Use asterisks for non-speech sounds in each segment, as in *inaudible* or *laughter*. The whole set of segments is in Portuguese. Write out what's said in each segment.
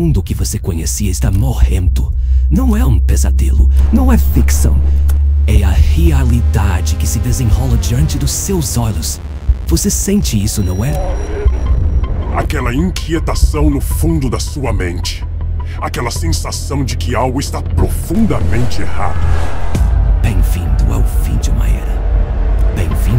mundo que você conhecia está morrendo. Não é um pesadelo, não é ficção. É a realidade que se desenrola diante dos seus olhos. Você sente isso, não é? Aquela inquietação no fundo da sua mente. Aquela sensação de que algo está profundamente errado. Bem-vindo ao fim de uma era.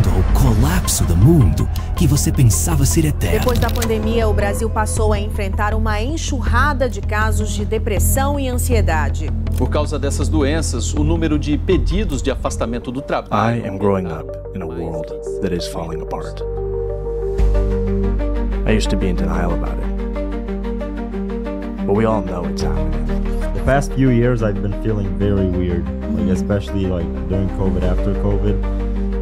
Bem-vindo ao colapso do mundo que você pensava ser eterno. Depois da pandemia, o Brasil passou a enfrentar uma enxurrada de casos de depressão e ansiedade. Por causa dessas doenças, o número de pedidos de afastamento do trabalho. I am growing up in a world that is falling apart. I used to be in denial about it. But we all know it's happening. The past few years I've been feeling very weird, like especially like during COVID, after COVID.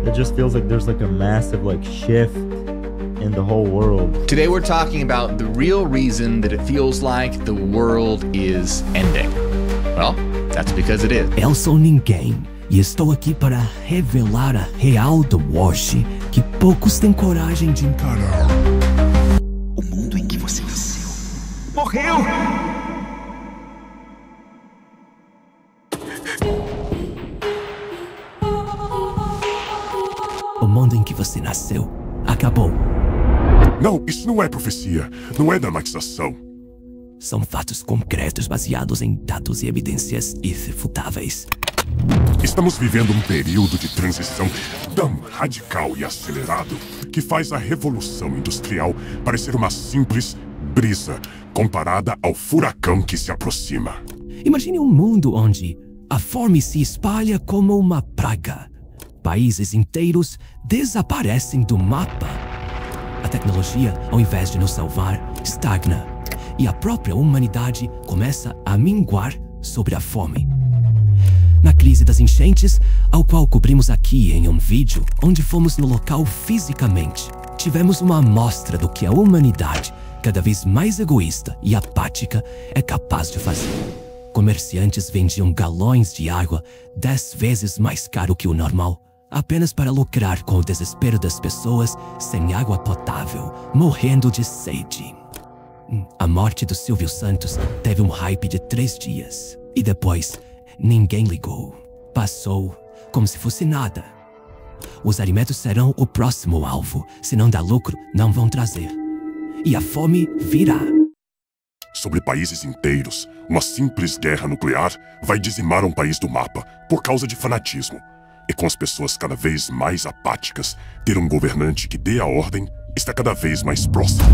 It just feels like there's like a massive like shift in the whole world. Today we're talking about the real reason that it feels like the world is ending. Well, that's because it is. Eu sou ninguém e estou aqui para revelar a real do Wash que poucos têm coragem de encarar. O mundo em que você nasceu morreu! Que você nasceu acabou. Não, isso não é profecia. Não é dramatização. São fatos concretos baseados em dados e evidências irrefutáveis. Estamos vivendo um período de transição tão radical e acelerado que faz a revolução industrial parecer uma simples brisa comparada ao furacão que se aproxima. Imagine um mundo onde a fome se espalha como uma praga. Países inteiros desaparecem do mapa. A tecnologia, ao invés de nos salvar, estagna. E a própria humanidade começa a minguar sobre a fome. Na crise das enchentes, ao qual cobrimos aqui em um vídeo onde fomos no local fisicamente, tivemos uma amostra do que a humanidade, cada vez mais egoísta e apática, é capaz de fazer. Comerciantes vendiam galões de água dez vezes mais caro que o normal, apenas para lucrar com o desespero das pessoas sem água potável, morrendo de sede. A morte do Silvio Santos teve um hype de três dias. E depois, ninguém ligou. Passou como se fosse nada. Os alimentos serão o próximo alvo. Se não dá lucro, não vão trazer. E a fome virá. Sobre países inteiros, uma simples guerra nuclear vai dizimar um país do mapa por causa de fanatismo. E com as pessoas cada vez mais apáticas, ter um governante que dê a ordem está cada vez mais próximo.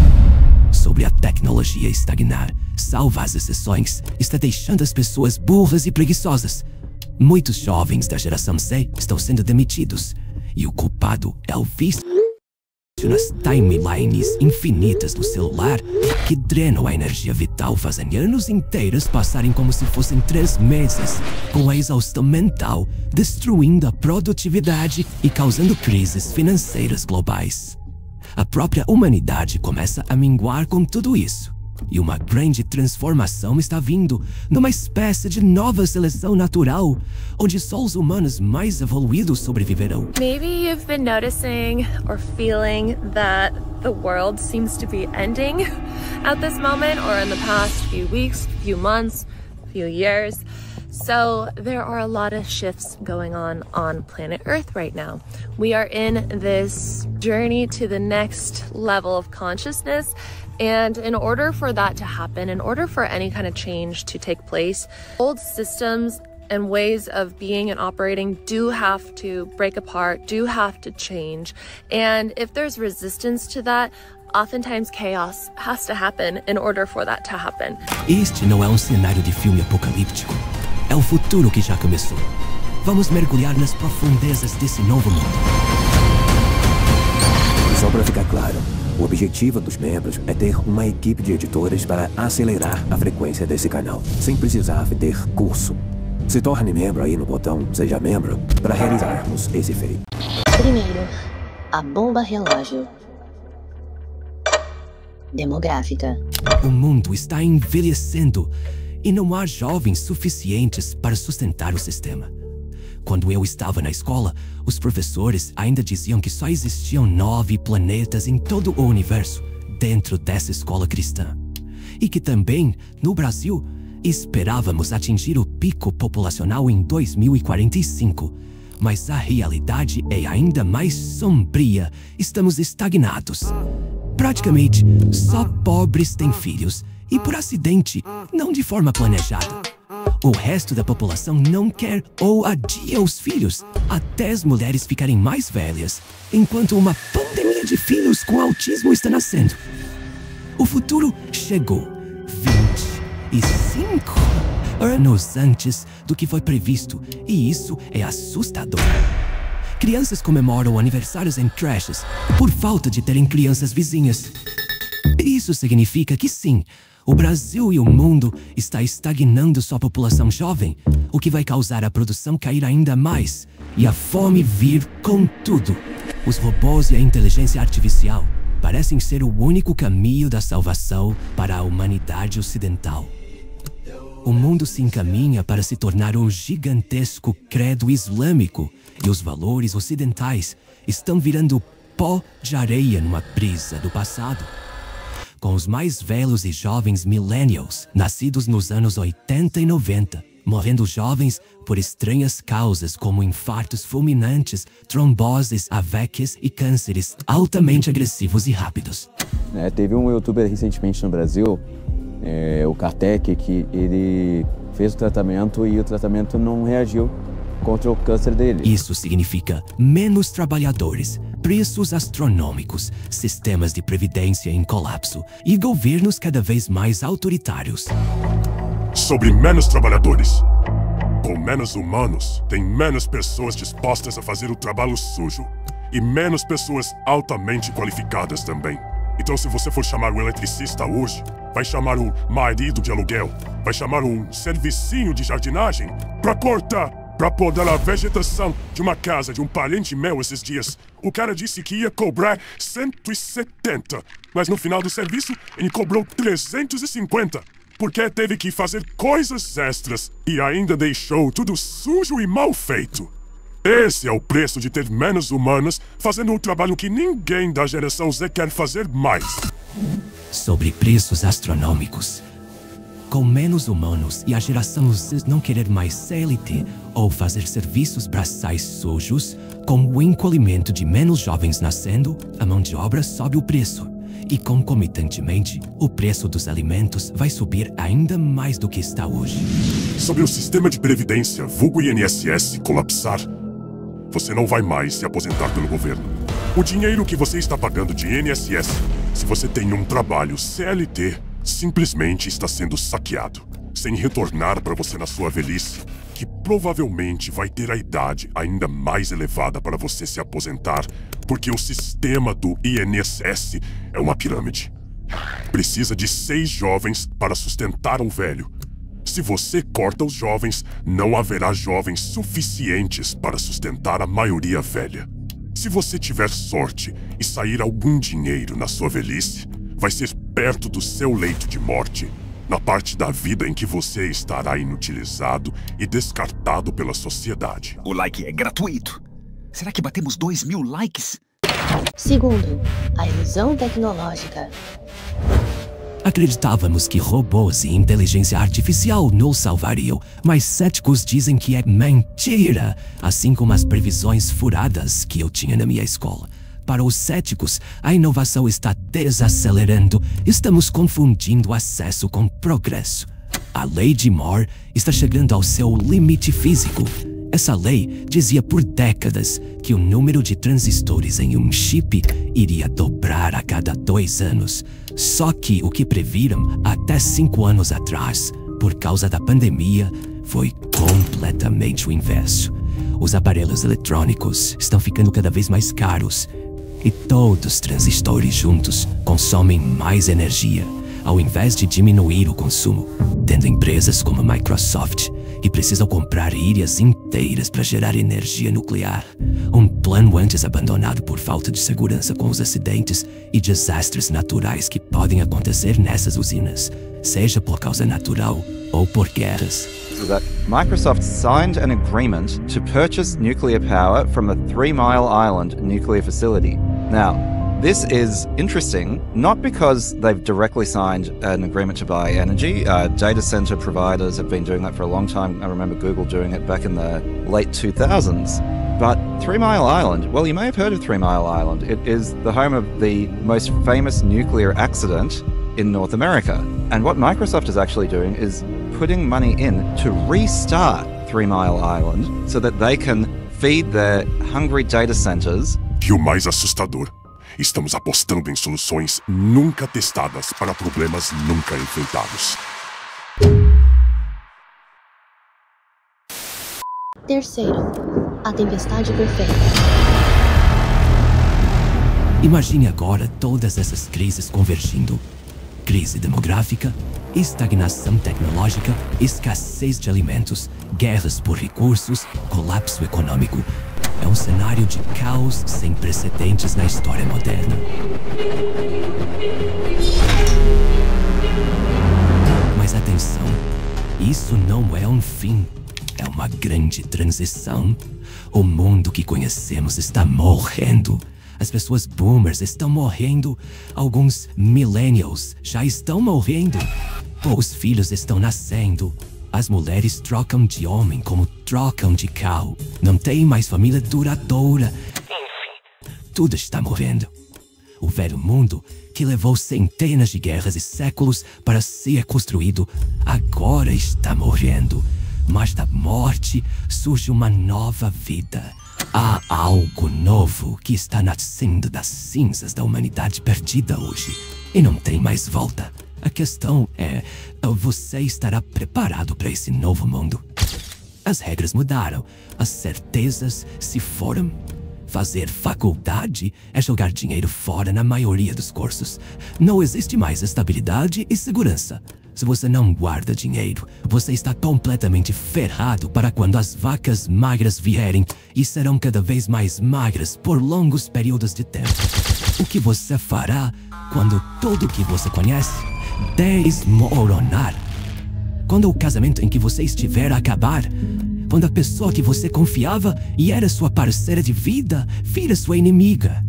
Sobre a tecnologia estagnar, salva as exceções, está deixando as pessoas burras e preguiçosas. Muitos jovens da geração Z estão sendo demitidos. E o culpado é o vício nas timelines infinitas do celular que drenam a energia vital, fazem anos inteiros passarem como se fossem três meses, com a exaustão mental, destruindo a produtividade e causando crises financeiras globais. A própria humanidade começa a minguar com tudo isso. E uma grande transformação está vindo numa espécie de nova seleção natural, onde só os humanos mais evoluídos sobreviverão. Maybe you've been noticing or feeling that the world seems to be ending *laughs* at this moment or in the past few weeks, few months, few years. So, there are a lot of shifts going on on planet Earth right now. We are in this journey to the next level of consciousness. And in order for that to happen, in order for any kind of change to take place, old systems and ways of being and operating do have to break apart, do have to change. And if there's resistance to that, oftentimes chaos has to happen in order for that to happen. Este não é um cenário de filme apocalíptico. É o futuro que já começou. Vamos mergulhar nas profundezas desse novo mundo. Só para ficar claro, o objetivo dos membros é ter uma equipe de editores para acelerar a frequência desse canal, sem precisar ter curso. Se torne membro aí no botão Seja Membro para realizarmos esse feito. Primeiro, a bomba relógio demográfica. O mundo está envelhecendo e não há jovens suficientes para sustentar o sistema. Quando eu estava na escola, os professores ainda diziam que só existiam nove planetas em todo o universo dentro dessa escola cristã. e que também, no Brasil, esperávamos atingir o pico populacional em 2045. Mas a realidade é ainda mais sombria. Estamos estagnados. Praticamente, só pobres têm filhos. E por acidente, não de forma planejada. O resto da população não quer ou adia os filhos até as mulheres ficarem mais velhas, enquanto uma pandemia de filhos com autismo está nascendo. O futuro chegou 25 anos antes do que foi previsto, e isso é assustador. Crianças comemoram aniversários em creches por falta de terem crianças vizinhas. Isso significa que sim, o Brasil e o mundo está estagnando sua população jovem, o que vai causar a produção cair ainda mais e a fome vir com tudo. Os robôs e a inteligência artificial parecem ser o único caminho da salvação para a humanidade ocidental. O mundo se encaminha para se tornar um gigantesco credo islâmico e os valores ocidentais estão virando pó de areia numa brisa do passado com os mais velhos e jovens millennials, nascidos nos anos 80 e 90, morrendo jovens por estranhas causas como infartos fulminantes, tromboses, AVECs e cânceres altamente agressivos e rápidos. É, teve um youtuber recentemente no Brasil, é, o Kartek, que ele fez o tratamento e o tratamento não reagiu contra o câncer dele. Isso significa menos trabalhadores, preços astronômicos, sistemas de previdência em colapso e governos cada vez mais autoritários. Sobre menos trabalhadores. Com menos humanos, tem menos pessoas dispostas a fazer o trabalho sujo. E menos pessoas altamente qualificadas também. Então, se você for chamar o eletricista hoje, vai chamar o marido de aluguel, vai chamar um servicinho de jardinagem para cortar Pra podar a vegetação de uma casa de um parente meu esses dias, o cara disse que ia cobrar 170. Mas no final do serviço, ele cobrou 350. Porque teve que fazer coisas extras e ainda deixou tudo sujo e mal feito. Esse é o preço de ter menos humanos fazendo um trabalho que ninguém da geração Z quer fazer mais. Sobre preços astronômicos com menos humanos e a geração Z não querer mais CLT ou fazer serviços braçais sujos, com o encolhimento de menos jovens nascendo, a mão de obra sobe o preço. E concomitantemente, o preço dos alimentos vai subir ainda mais do que está hoje. Sobre o sistema de previdência, vulgo INSS, colapsar, você não vai mais se aposentar pelo governo. O dinheiro que você está pagando de INSS, se você tem um trabalho CLT, simplesmente está sendo saqueado, sem retornar para você na sua velhice, que provavelmente vai ter a idade ainda mais elevada para você se aposentar, porque o sistema do INSS é uma pirâmide. Precisa de seis jovens para sustentar um velho. Se você corta os jovens, não haverá jovens suficientes para sustentar a maioria velha. Se você tiver sorte e sair algum dinheiro na sua velhice, vai ser perto do seu leito de morte, na parte da vida em que você estará inutilizado e descartado pela sociedade. O like é gratuito. Será que batemos 2 mil likes? Segundo, a ilusão tecnológica. Acreditávamos que robôs e inteligência artificial nos salvariam, mas céticos dizem que é mentira, assim como as previsões furadas que eu tinha na minha escola. Para os céticos, a inovação está desacelerando. Estamos confundindo acesso com progresso. A lei de Moore está chegando ao seu limite físico. Essa lei dizia por décadas que o número de transistores em um chip iria dobrar a cada dois anos. Só que o que previram até cinco anos atrás, por causa da pandemia, foi completamente o inverso. Os aparelhos eletrônicos estão ficando cada vez mais caros e todos os transistores juntos consomem mais energia, ao invés de diminuir o consumo, tendo empresas como a Microsoft que precisam comprar ilhas inteiras para gerar energia nuclear. Um plano antes abandonado por falta de segurança com os acidentes e desastres naturais que podem acontecer nessas usinas, seja por causa natural ou por guerras. that Microsoft signed an agreement to purchase nuclear power from the Three Mile Island nuclear facility. Now, This is interesting, not because they've directly signed an agreement to buy energy. Uh, data center providers have been doing that for a long time. I remember Google doing it back in the late 2000s. But Three Mile Island, well, you may have heard of Three Mile Island. It is the home of the most famous nuclear accident in North America. And what Microsoft is actually doing is putting money in to restart Three Mile Island so that they can feed their hungry data centers. E o mais assustador, estamos apostando em soluções nunca testadas para problemas nunca enfrentados. Terceiro, a tempestade perfeita. Imagine agora todas essas crises convergindo: crise demográfica, estagnação tecnológica, escassez de alimentos, guerras por recursos, colapso econômico. É um cenário de caos sem precedentes na história moderna. Mas atenção, isso não é um fim, é uma grande transição. O mundo que conhecemos está morrendo. As pessoas boomers estão morrendo. Alguns millennials já estão morrendo. Os filhos estão nascendo. As mulheres trocam de homem como trocam de carro. Não tem mais família duradoura. Enfim, tudo está morrendo. O velho mundo, que levou centenas de guerras e séculos para ser construído, agora está morrendo. Mas da morte surge uma nova vida. Há algo novo que está nascendo das cinzas da humanidade perdida hoje. E não tem mais volta. A questão é: você estará preparado para esse novo mundo? As regras mudaram, as certezas se foram. Fazer faculdade é jogar dinheiro fora na maioria dos cursos. Não existe mais estabilidade e segurança. Se você não guarda dinheiro, você está completamente ferrado para quando as vacas magras vierem e serão cada vez mais magras por longos períodos de tempo. O que você fará quando tudo que você conhece desmoronar? Quando o casamento em que você estiver a acabar? Quando a pessoa que você confiava e era sua parceira de vida vira sua inimiga?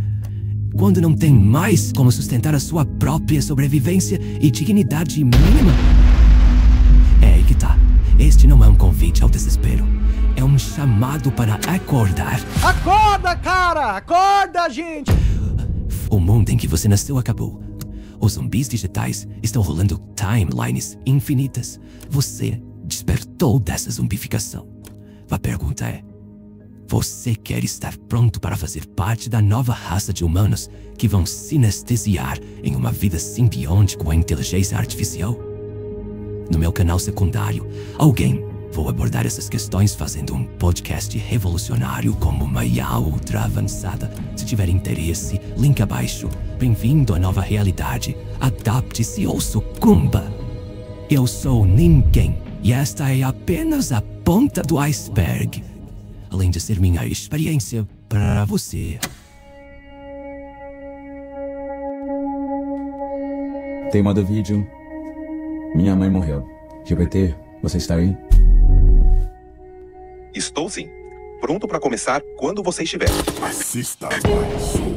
quando não tem mais como sustentar a sua própria sobrevivência e dignidade mínima? É aí que tá. Este não é um convite ao desespero. É um chamado para acordar. Acorda, cara! Acorda, gente! O mundo em que você nasceu acabou. Os zumbis digitais estão rolando timelines infinitas. Você despertou dessa zumbificação. A pergunta é: você quer estar pronto para fazer parte da nova raça de humanos que vão sinestesiar em uma vida simbionte com a inteligência artificial? No meu canal secundário, alguém vou abordar essas questões fazendo um podcast revolucionário como uma ultra avançada. Se tiver interesse, link abaixo. Bem-vindo à nova realidade. Adapte-se ou sucumba. Eu sou ninguém e esta é apenas a ponta do iceberg além de ser minha experiência para você. Tema do vídeo: Minha mãe morreu. GPT, você está aí? Estou sim. Pronto para começar quando você estiver. Assista mais